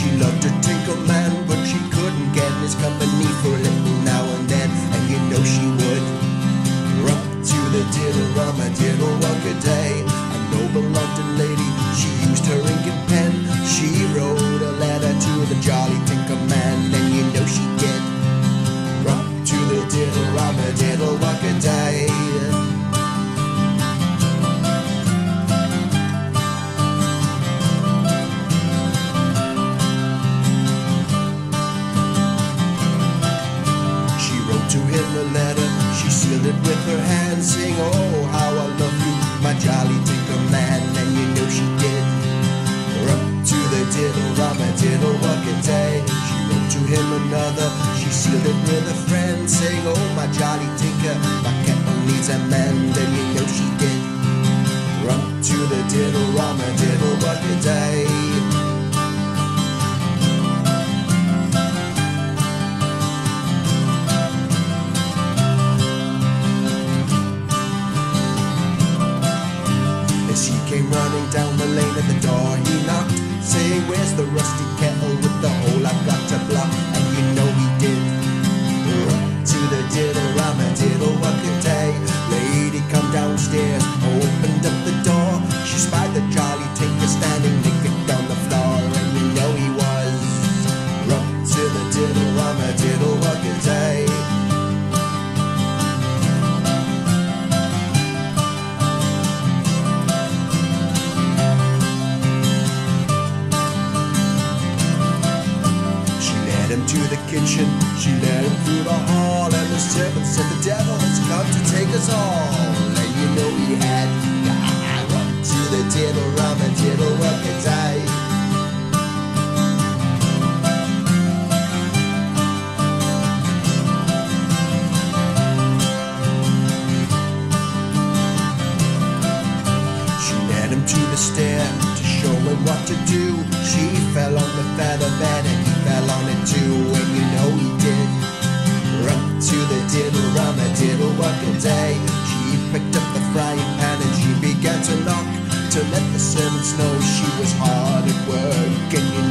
She loved to tinkle man, but she couldn't get his company for a little now and then, and you know she would. Up to the diddle rum, a diddle walk a day, a noble letter. She sealed it with her hand, saying, Oh, how I love you, my jolly tinker man. And you know she did. Up to the diddle, rama diddle, a day. She wrote to him another. She sealed it with a friend, saying, Oh, my jolly tinker, my kettle needs a mend. And you know she did. Run to the diddle, rama diddle, a day. Came running down the lane at the door, he knocked, saying, Where's the rusty kettle She led him to the kitchen, she led him through the hall, and the servant said, The devil has come to take us all. And you know he had, run to the diddle, rum and diddle, work a day. She led him to the stair to show him what to do. She fell on the feather bed on it too. And you know he did. Run to the diddle, rum a diddle, what a day. She picked up the frying pan and she began to knock to let the servants know she was hard at work. And you know